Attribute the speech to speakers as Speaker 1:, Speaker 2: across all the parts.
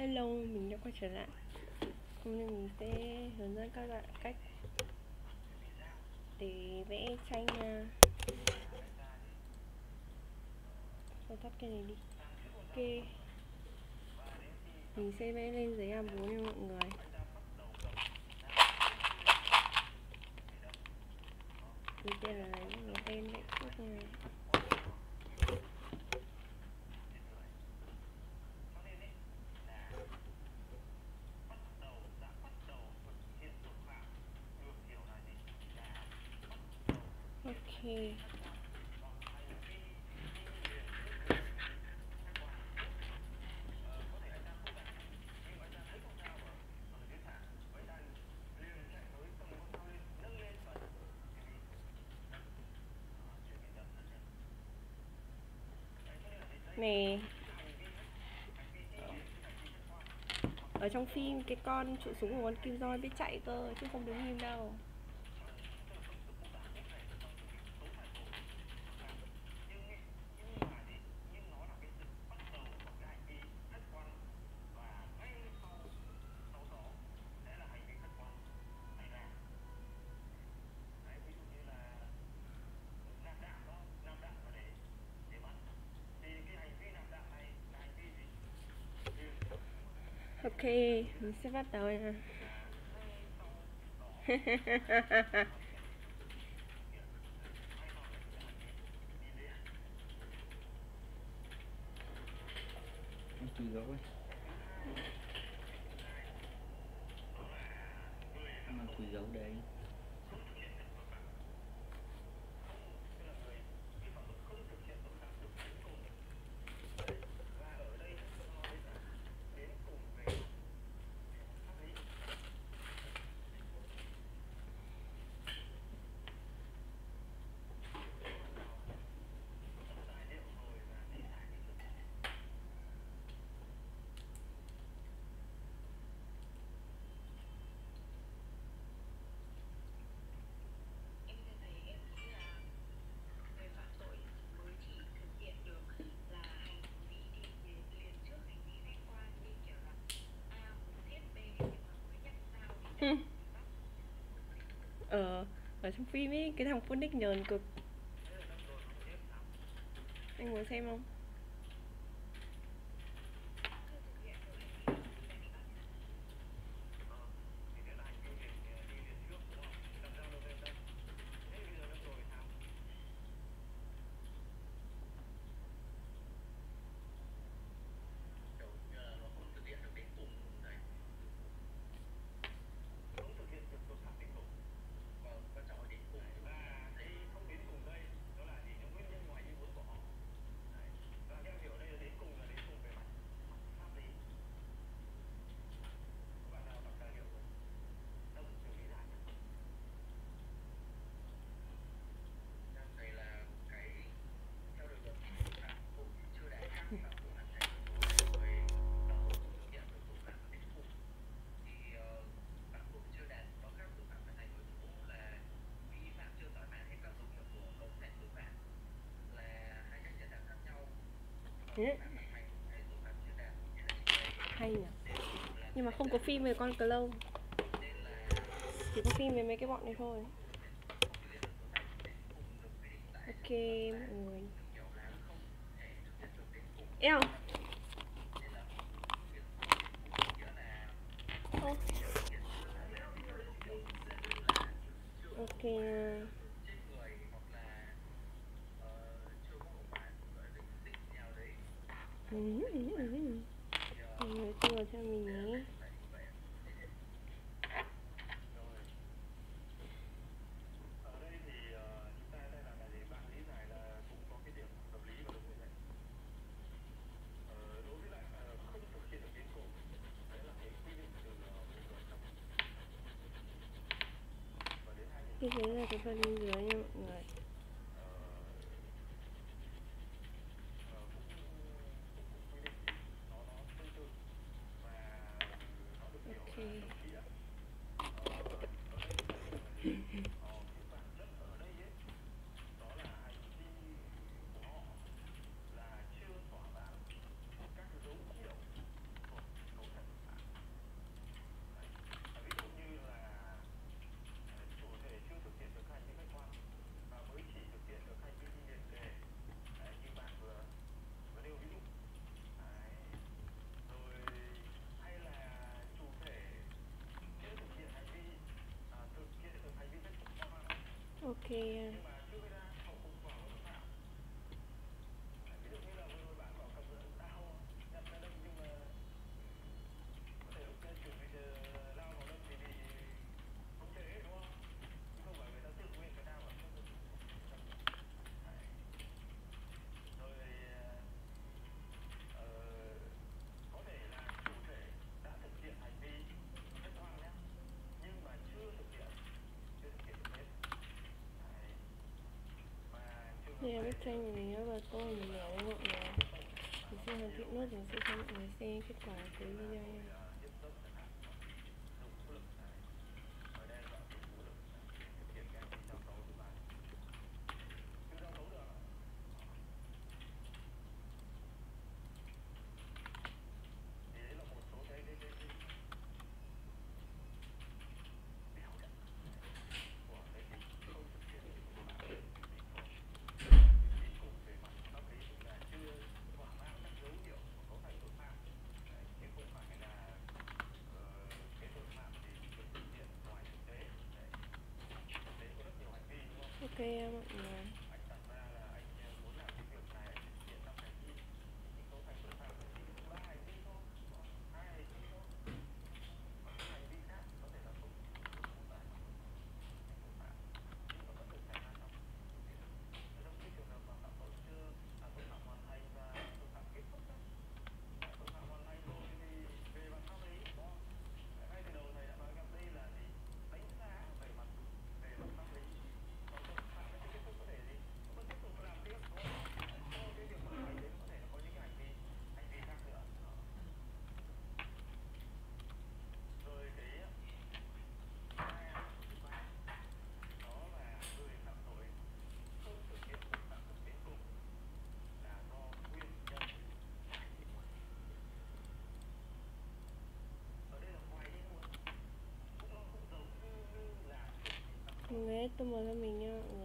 Speaker 1: Hello, mình đã quay trở lại. Hôm nay mình sẽ hướng dẫn các bạn cách để vẽ tranh à, nha Thôi tắt cái này đi. Ok. Mình sẽ vẽ lên giấy A4 nha mọi người. Đầu tiên là lấy cái tên vẽ trước nha Ok Này ờ, Ở trong phim cái con trụ súng của con kim roi biết chạy cơ, chứ không đứng im đâu. Ok, mình sẽ bắt đầu nha
Speaker 2: Em chui gấu
Speaker 1: Ờ, ở trong phim ấy, cái thằng Phoenix nhờn cực Anh muốn xem không? Thế. Hay nhỉ. Nhưng mà không có phim về con Clow Chỉ có phim về mấy cái bọn này thôi. Ok mọi người Eo Ok Ừ, ừ, ừ, ừ. Mọi người tua cho mình nhé cái thế là cái phần bên dưới nha mọi người. Okay, yeah. Tranh của mình rất là to mình nhớ mọi người. Mình xin hoàn thiện nốt, rồi sẽ cho mọi người xem kết quả cuối video nha. Ok mọi người mọi người tôi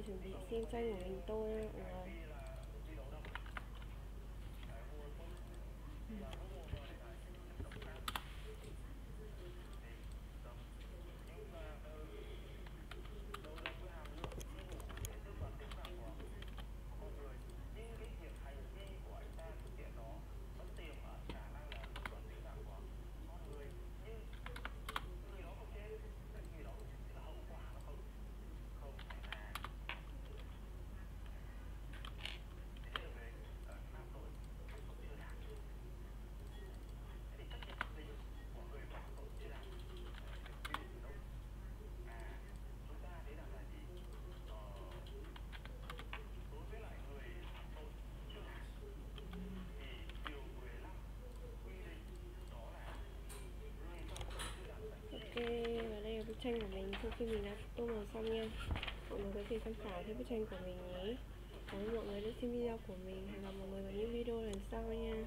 Speaker 1: mọi người chuẩn bị xem tranh của mình khi mình đã tô màu xong nha. Mọi người có thể tham khảo theo bức tranh của mình nhé. Cảm ơn mọi người đã xem video của mình. Hẹn gặp mọi người vào những video lần sau nha.